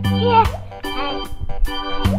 耶！哎。